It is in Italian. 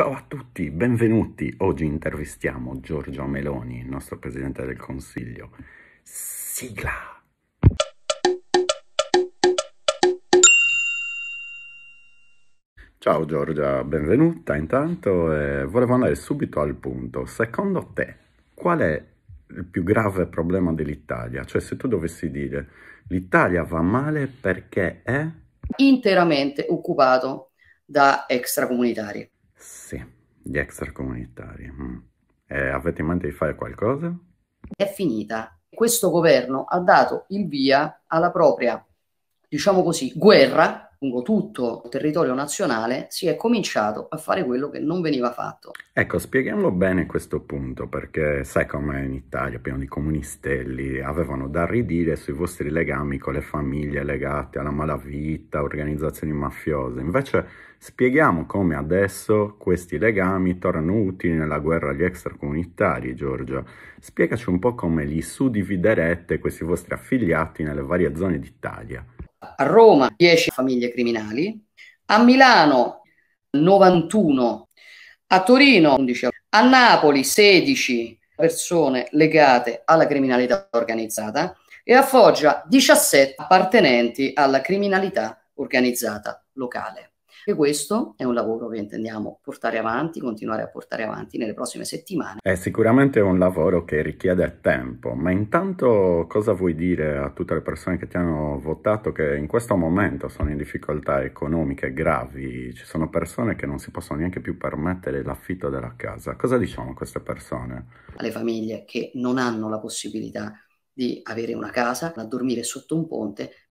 Ciao a tutti, benvenuti. Oggi intervistiamo Giorgio Meloni, il nostro Presidente del Consiglio. Sigla! Ciao Giorgia, benvenuta intanto. Eh, volevo andare subito al punto. Secondo te, qual è il più grave problema dell'Italia? Cioè, se tu dovessi dire l'Italia va male perché è interamente occupato da extracomunitari. Sì, gli extracomunitari. Mm. Eh, avete in mente di fare qualcosa? È finita. Questo governo ha dato il via alla propria, diciamo così, guerra lungo tutto il territorio nazionale si è cominciato a fare quello che non veniva fatto. Ecco, spieghiamo bene questo punto, perché sai come in Italia, pieno di comunistelli, avevano da ridire sui vostri legami con le famiglie legate alla malavita, organizzazioni mafiose. Invece spieghiamo come adesso questi legami tornano utili nella guerra agli extracomunitari, Giorgia. Spiegaci un po' come li suddividerete questi vostri affiliati nelle varie zone d'Italia a Roma 10 famiglie criminali, a Milano 91, a Torino 11, a Napoli 16 persone legate alla criminalità organizzata e a Foggia 17 appartenenti alla criminalità organizzata locale. E questo è un lavoro che intendiamo portare avanti, continuare a portare avanti nelle prossime settimane. È sicuramente un lavoro che richiede tempo, ma intanto cosa vuoi dire a tutte le persone che ti hanno votato che in questo momento sono in difficoltà economiche gravi, ci sono persone che non si possono neanche più permettere l'affitto della casa? Cosa diciamo a queste persone? Alle famiglie che non hanno la possibilità di avere una casa, a dormire sotto un ponte,